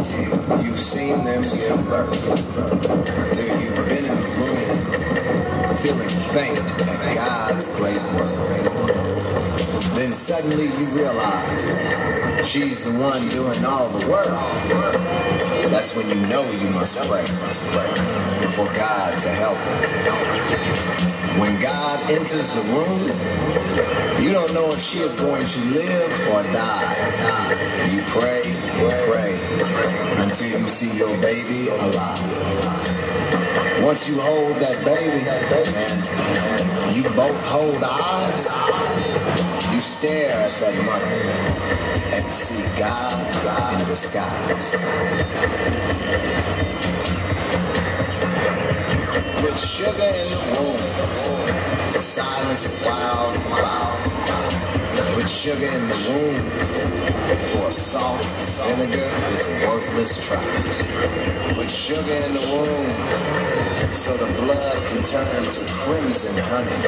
will never give birth until you've been in the room feeling faint at God's great work. Then suddenly you realize she's the one doing all the work. That's when you know you must pray for God to help. When God enters the room, you don't know if she is going to live or die. You pray and pray until you see your baby alive. Once you hold that baby and you both hold eyes, you stare at that mother and see God in disguise. Sugar in the womb to silence wild crowd. With sugar in the womb for salt vinegar is a worthless try. With sugar in the womb so the blood can turn to crimson honey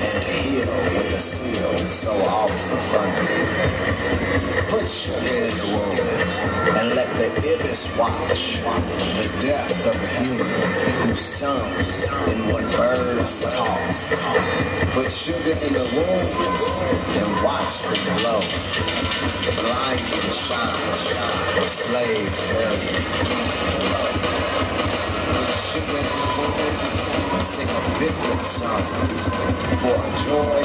and heal with a steel so awfully funny. The womb and let the ibis watch the death of a human who sung in what birds talk. Put sugar in the womb and watch the glow, blinding shine of slave burning. Sugar and sing a victim song for a joy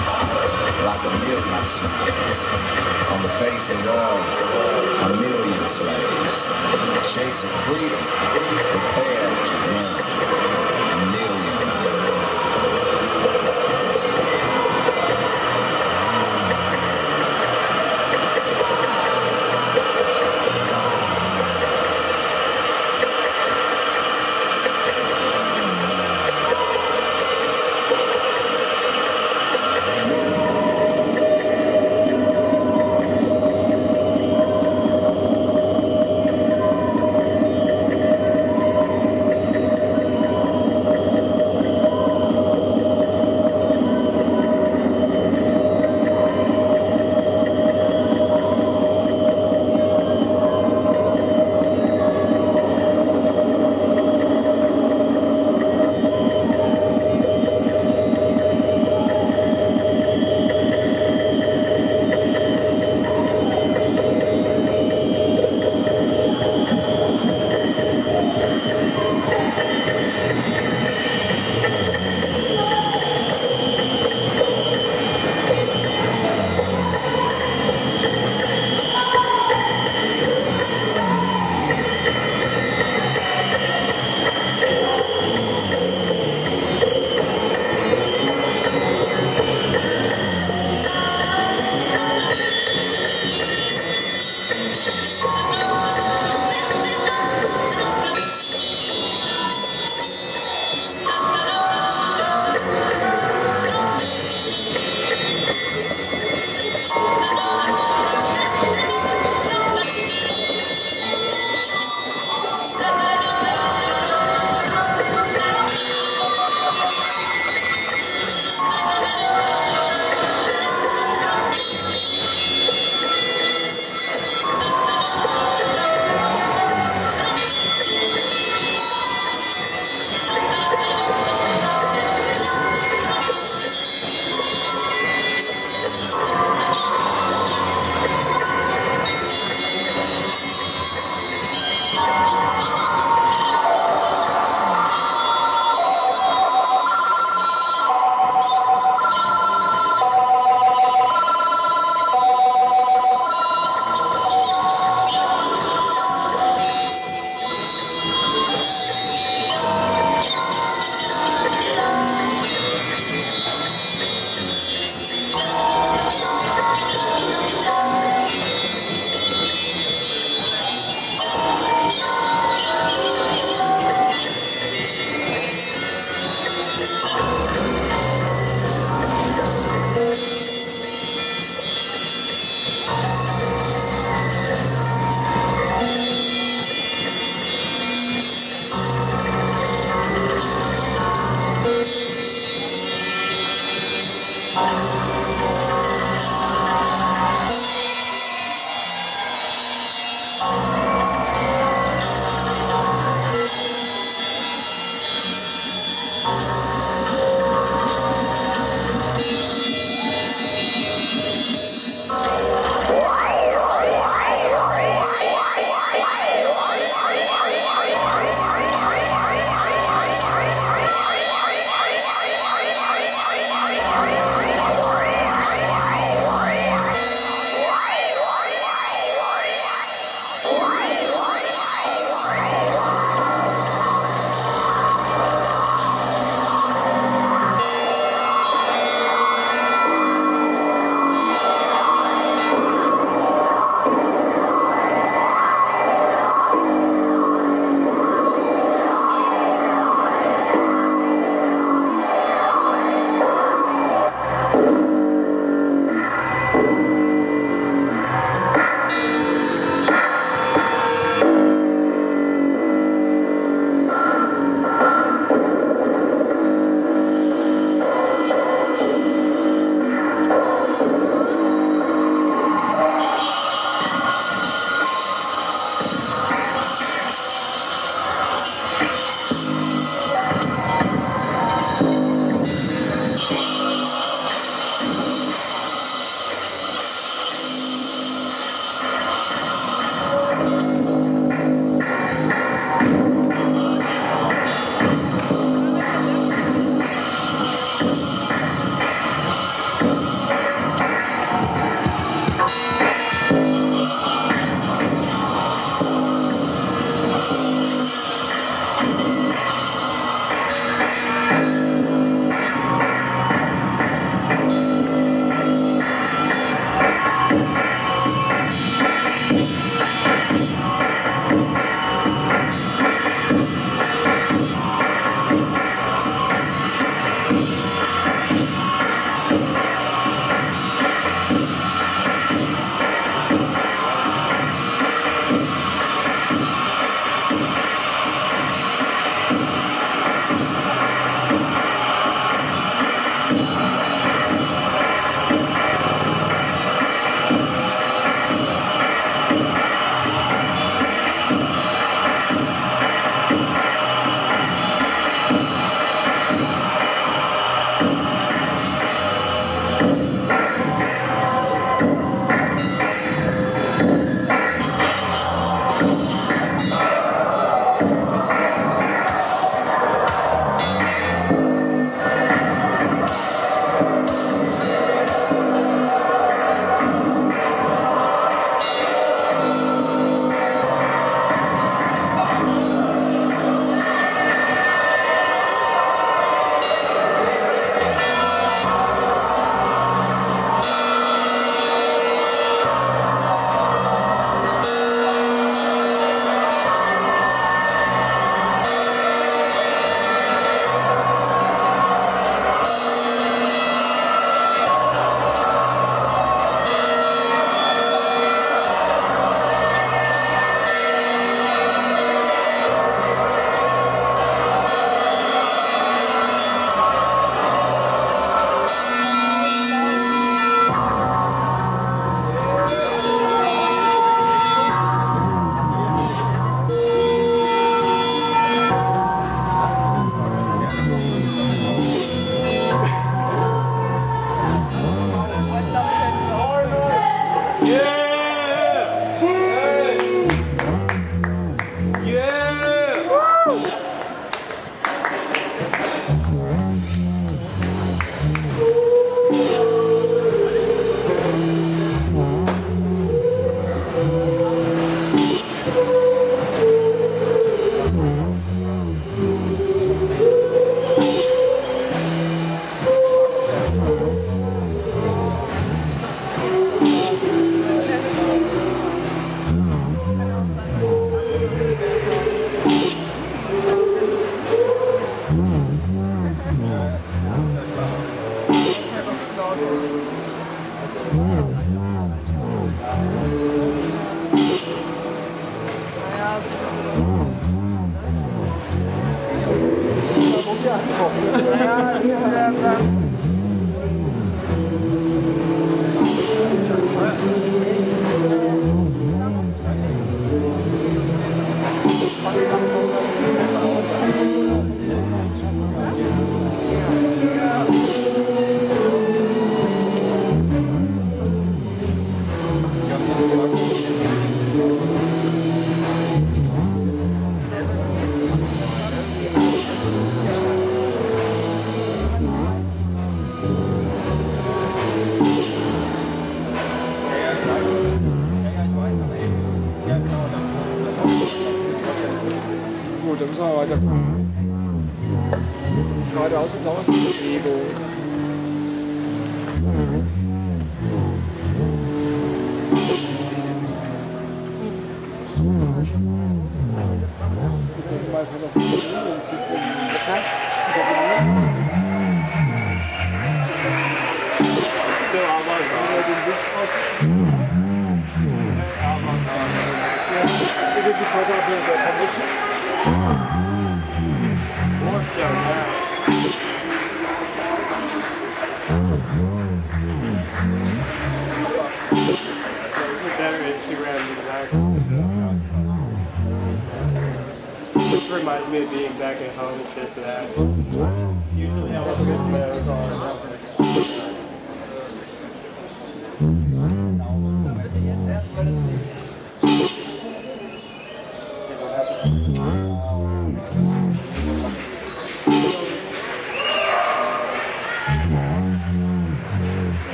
like a million smiles on the faces of a million slaves. Chasing freedom, prepared to run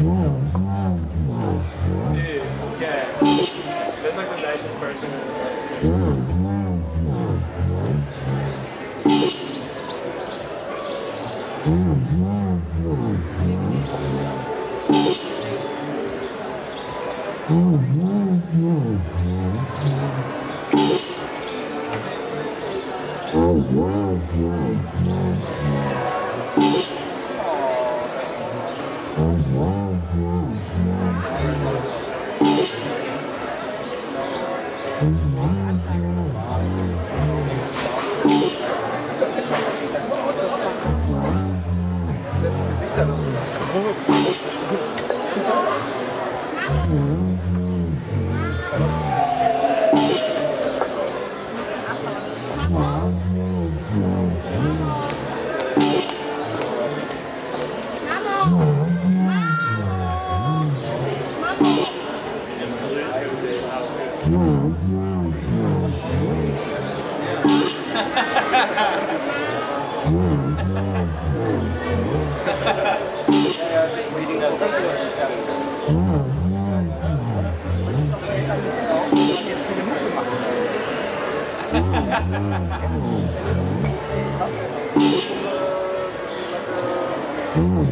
yeah. Vamos?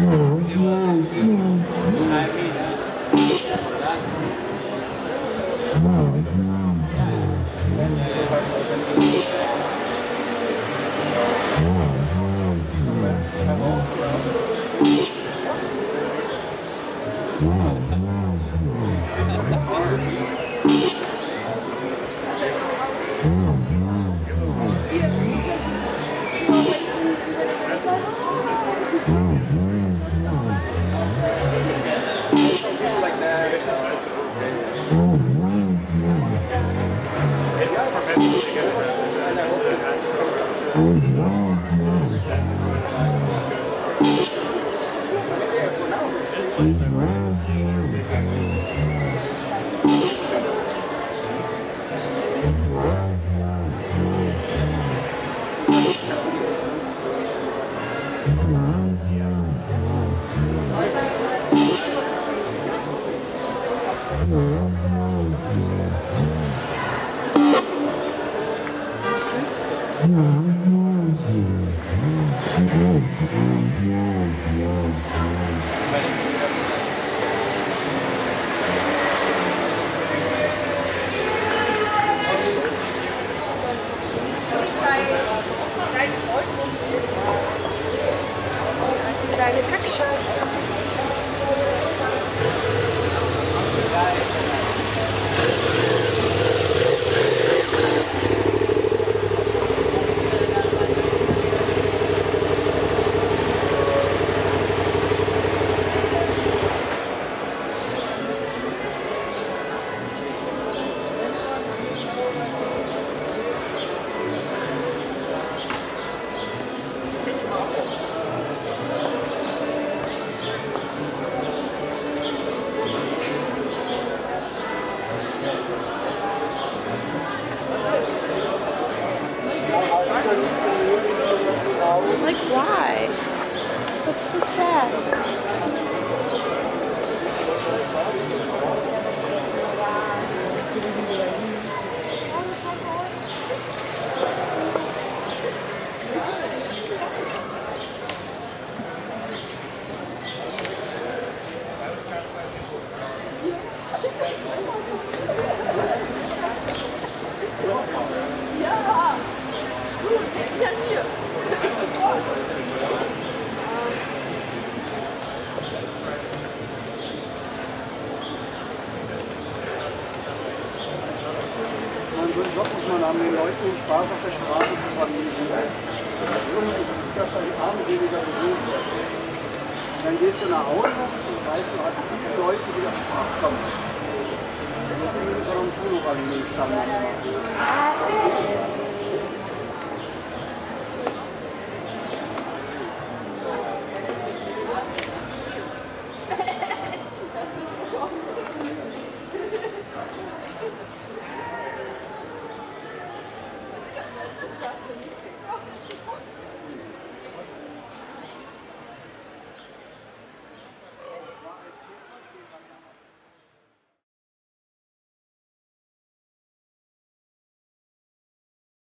hổ mang theo Daar de kakjes. That's so sad. dass dann weniger besucht wird. Dann gehst du nach Hause und weißt, du hast viele Leute, die das Spaß haben. Das ist irgendwie so einem Schulhof an den Stamm gemacht.